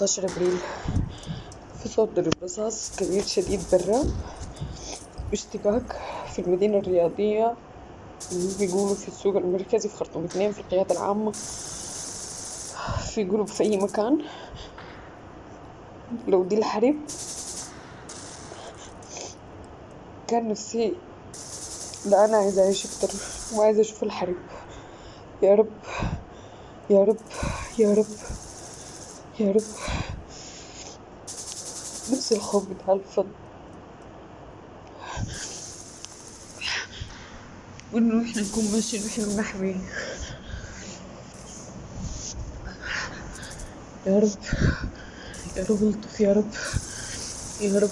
الليلة خمستاشر أبريل في صوت ضرب رصاص كبير شديد برا. اشتباك في المدينة الرياضية بيقولوا في السوق المركزي في خرطوم اثنين في القيادة العامة. في قلوب في أي مكان. لو دي الحرب كان نفسي لا أنا عايزة أعيش أكتر وعايزة أشوف الحرب يا رب يا رب يا رب يا رب. نفس الخوف بتاع الفض وإنه إحنا نكون ماشيين وإحنا محمي يا رب. يا رب ألطف يا رب. يا رب.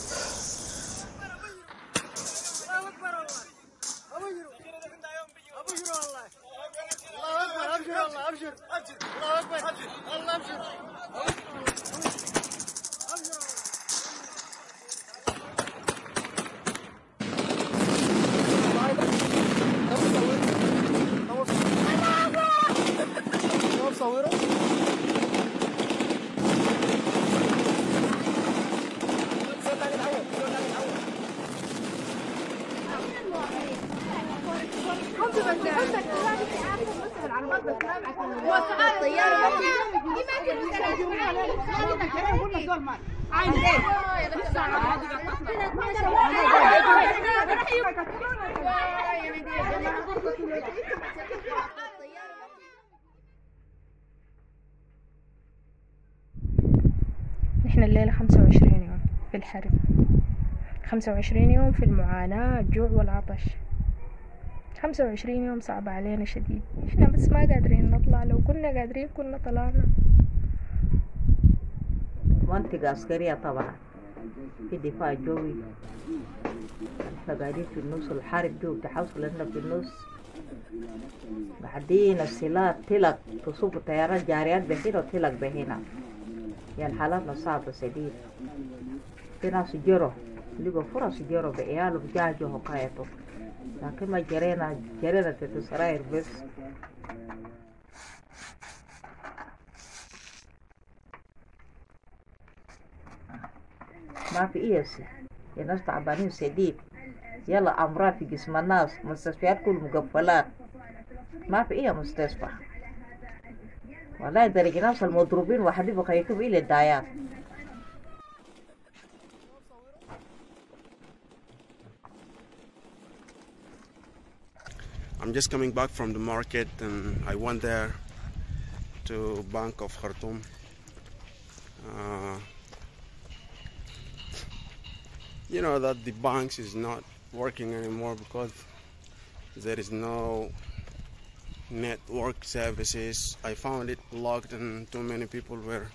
إحنا الليلة خمسة وعشرين يوم في الحرب. خمسة وعشرين يوم في المعاناة الجوع والعطش. خمسة وعشرين يوم صعب علينا شديد. إحنا بس ما قادرين نطلع. لو كنا قادرين كنا طلعنا. منطقة عسكرية طبعا. في دفاع جوي إحنا قاعدين في النص الحرب جو تحصل لنا في النص. بعدين السلاح تلق تصب طيارات جاريات بهنا وتلق بهنا. يعني حالاتنا صعبة شديد. في ناس جروا لقوا فرص جروا بعياله بجاجوا حكايته لكن ما جرينا جرينا تحت سراير بس ما في إيس الناس تعبانين شديد. يلا أمراض في جسم الناس مستشفيات كل مقفلات. ما في إيه مستشفى؟ والله درجة ناس المضروبين وحدي بقيتهم إلى الدايات. I'm just coming back from the market and I went there to Bank of Khartoum. Uh, you know that the banks is not working anymore because there is no network services. I found it locked and too many people were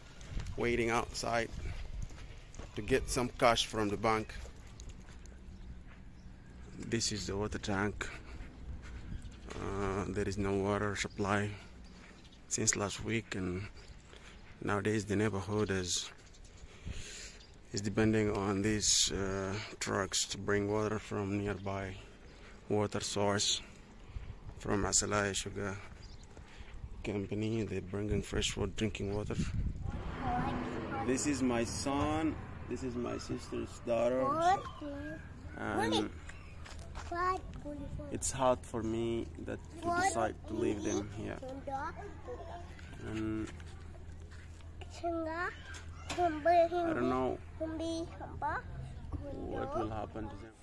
waiting outside to get some cash from the bank. This is the water tank. Uh, there is no water supply since last week, and nowadays the neighborhood is is depending on these uh, trucks to bring water from nearby water source from Asalaya Sugar Company. They're bringing fresh water, drinking water. This is my son. This is my sister's daughter. And it's hard for me that to decide to leave them here. And I don't know what will happen to them.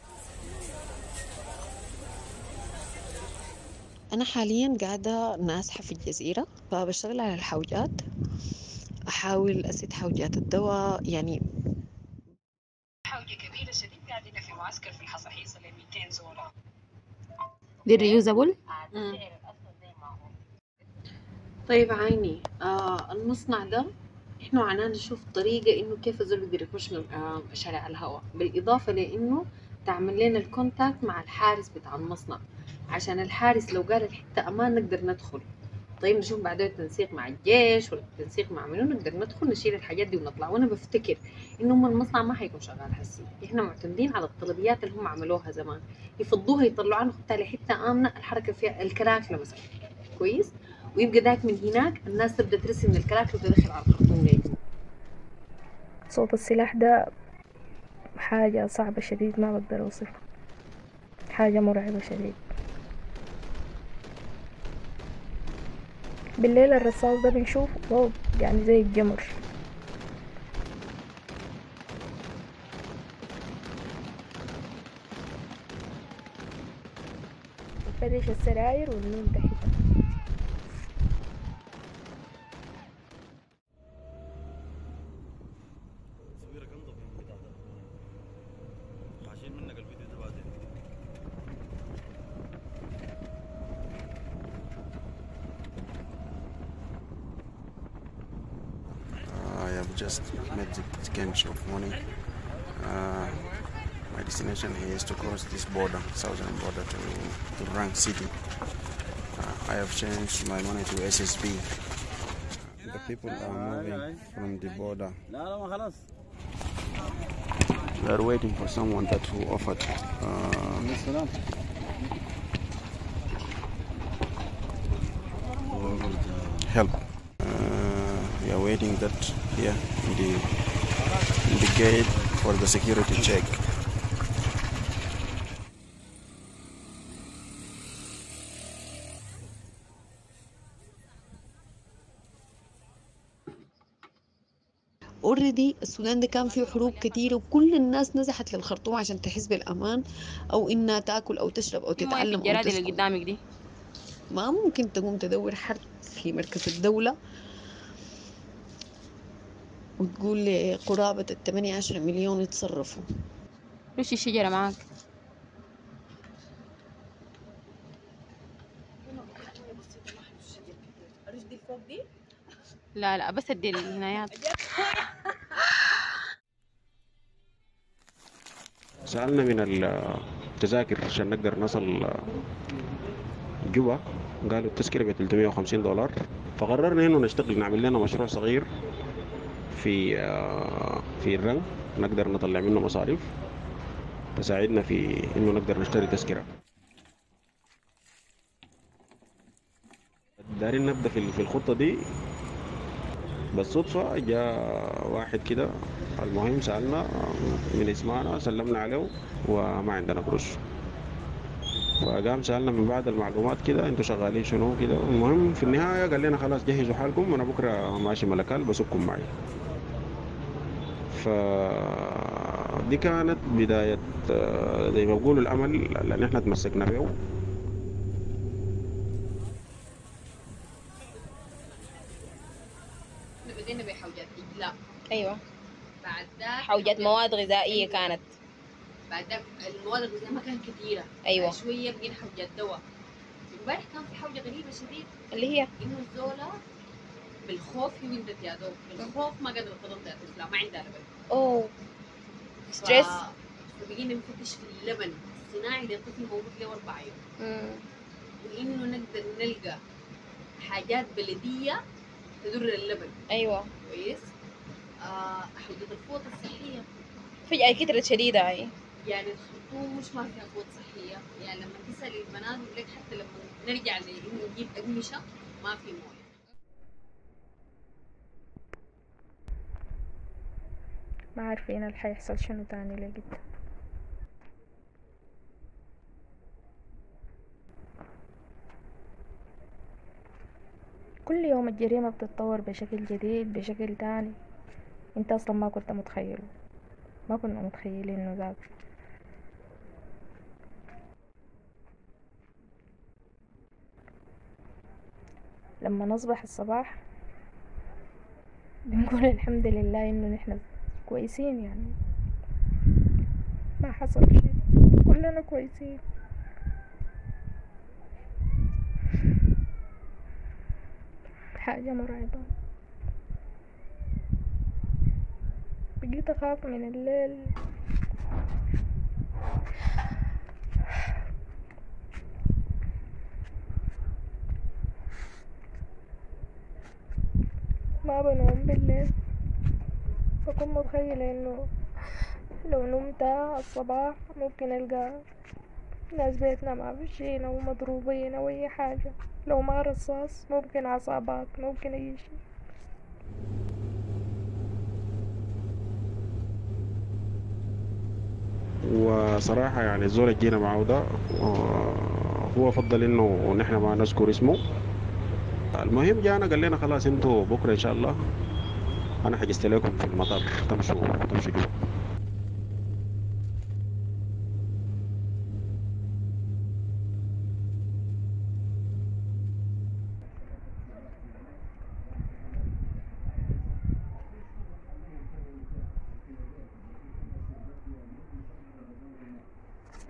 أنا حاليا قاعدة نازحة في الجزيرة فبشتغل على الحوجات. أحاول أسد حوجات الدواء يعني حوجة كبيرة شديد قاعدين في معسكر في الحصاحيص ل 200 زوره دي ال reusable طيب عيني آه المصنع ده إحنا عنا نشوف طريقة إنه كيف الزول بيقدر يخش من آه شارع الهواء بالإضافة لإنه تعمل لنا ال contact مع الحارس بتاع المصنع. عشان الحارس لو قال الحتة أمان نقدر ندخل. طيب نشوف بعدين التنسيق مع الجيش ولا التنسيق مع منو نقدر ندخل نشيل الحاجات دي ونطلع. وأنا بفتكر إنه هم المصنع ما حيكون شغال هسي إحنا معتمدين على الطلبيات اللي هم عملوها زمان. يفضوها يطلعوها نحطها لحتة آمنة الحركة فيها الكراكله مثلا كويس؟ ويبقى داك من هناك الناس تبدأ ترسم من الكلاكس وتدخل على الخرطوم ليه صوت السلاح ده حاجة صعبة شديد ما بقدر أوصفها حاجة مرعبة شديد. بالليل الرصاص ده بنشوف واو يعني زي الجمر. نفرش السراير وننوم just made the change of money. Uh, my destination here is to cross this border, southern border to, to Rang City. Uh, I have changed my money to SSB. The people are moving from the border. They are waiting for someone that who offered uh, help. Waiting that here in the in the gate for the security check. اوريدي السودان ده كان فيه حروب كتيرة وكل الناس نزحت للخرطوم عشان تحس بالأمان أو إنها تأكل أو تشرب أو تتعلم أو الجراد اللي تسكن. قدامك دي. ما ممكن تقوم تدور حرب في مركز الدولة. وتقول لي قرابة الثمانية عشر مليون يتصرفوا. وش الشجرة معاك؟ لا لا بس أدي الهنايات. سألنا من التذاكر عشان نقدر نصل جوبا قالوا التذكرة ب 350 دولار. فقررنا إنه نشتغل نعمل لنا مشروع صغير. في في الرنج نقدر نطلع منه مصاريف. تساعدنا في إنه نقدر نشتري تذكرة. دارين نبدأ في الخطة دي. بالصدفة جاء واحد كده. المهم سألنا من اسمنا سلمنا عليه وما عندنا قروش فقام سألنا من بعد المعلومات كده أنتوا شغالين شنو كده. المهم في النهاية قال لنا خلاص جهزوا حالكم أنا بكرة ماشي ملكال بسكم معي. ف دي كانت بداية آه، زي ما بقولوا الأمل اللي إحنا تمسكنا به. إحنا بدينا بحوجات لا أيوه بعد ذاك حوجات مواد غذائية كانت. بعد ذاك المواد الغذائية ما كانت كثيرة. أيوه. شوية بقينا حوجات دواء. امبارح كان في حوجة غريبة شديد. اللي هي؟ إنه الزولة بالخوف هي ولدت يا دوب بالخوف ما قدرت تضم ما عندها لبن أوه. ستريس فبقينا نفتش في اللبن. الصناعي للطفل موجود له أربع يوم مم. وإنه نقدر نلقى حاجات بلدية تدر اللبن. أيوه. كويس. آه حوجة الفوط الصحية. فجأة كترت شديدة هاي. يعني الخرطوم مش ما فيها فوط صحية. يعني لما تسأل البنات يقول لك حتى لما نرجع لإنه نجيب أقمشة ما في موية ما عارفين اللي حيحصل شنو تاني لقيت كل يوم الجريمة بتتطور بشكل جديد بشكل تاني. إنت أصلا ما كنت متخيله ما كنا متخيلين إنه ذاك. لما نصبح الصباح بنقول الحمد لله إنه نحن كويسين يعني. ما حصل شيء. كلنا كويسين. حاجة مرعبة. بقيت أخاف من الليل. ما بنوم بالليل. بكون متخيلة إنه لو نمت الصباح ممكن ألقى ناس بيتنا ما فيشين أو مضروبين أو أي حاجة. لو ما رصاص ممكن عصابات ممكن أي شيء. وصراحة يعني الزول اللي جينا معه ده هو فضل إنه نحن ما نذكر اسمه. المهم جانا قال لنا خلاص أنتوا بكرة إن شاء الله. أنا حجزت لكم في المطار. تمشوا تمشوا جوا.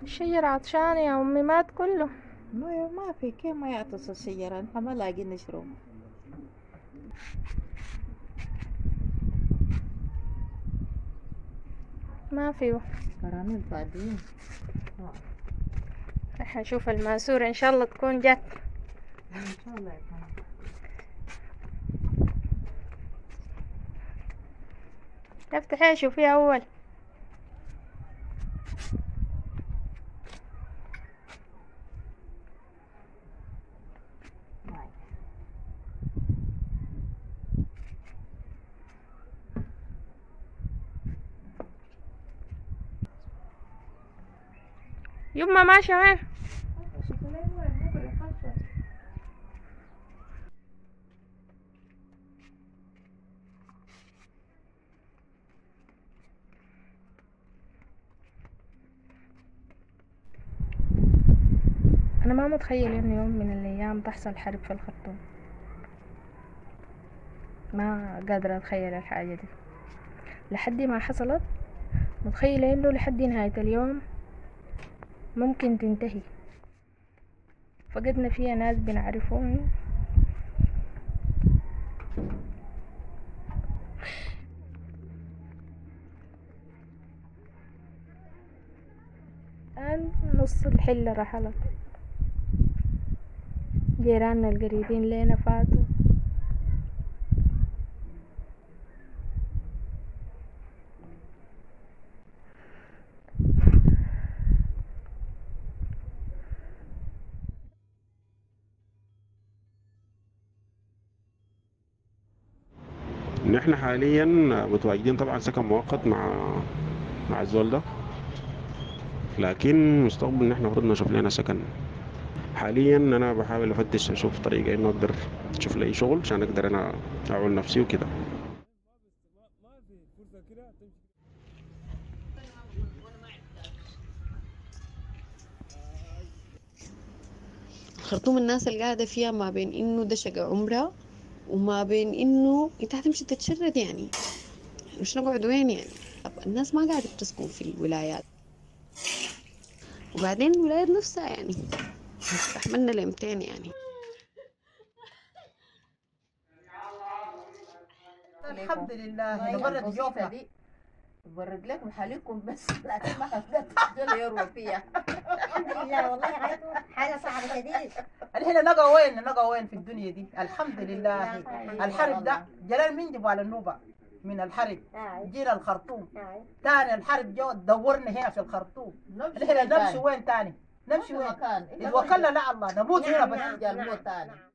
الشجر عطشان يا أمي مات كله. ما ما في كيف ما يعطس الشجرة نحن ما لاقيين نشرب ما فيه كراميل فاضيين. رح نشوف الماسورة إن شاء الله تكون جت. إن شاء الله يكون. افتحي شوفيها أول. يما ماشية وين أنا ما متخيل إنه يوم من الأيام تحصل حرب في الخرطوم. ما قادرة أتخيل الحاجة دي. لحد ما حصلت متخيلة إنه لحد نهاية اليوم ممكن تنتهي. فقدنا فيها ناس بنعرفهم. الآن نص الحلة رحلت جيراننا القريبين لينا فاتوا نحن حاليا متواجدين طبعا سكن مؤقت مع مع الزول ده. لكن مستقبل نحن المفروض نشوف لنا سكن. حاليا أنا بحاول أفتش أشوف طريقة إنه أقدر أشوف لي شغل عشان أقدر أنا أعول نفسي وكده. الخرطوم الناس اللي قاعدة فيها ما بين إنه ده شقة عمرة وما بين إنه أنت هتمشي تتشرد يعني. مش نقعد وين يعني. طب الناس ما قاعدة تسكن في الولايات. وبعدين الولايات نفسها يعني استحملنا لمتين يعني. الحمد لله. برد جوفنا برد لكم حالكم بس ما حصلت دول يروى فيها الحمد لله والله غايته حاجة صعبة شديد. الحين نقى وين؟ نقى وين في الدنيا دي؟ الحمد لله. الحرب ده جلال من جبال النوبة من الحرب. آه. جينا الخرطوم. آه. تاني الحرب جو دورنا هنا في الخرطوم. الحين نمشي وين تاني؟ نمشي وين؟ وكلنا لا الله نموت هنا نعم، بس. نعم، جال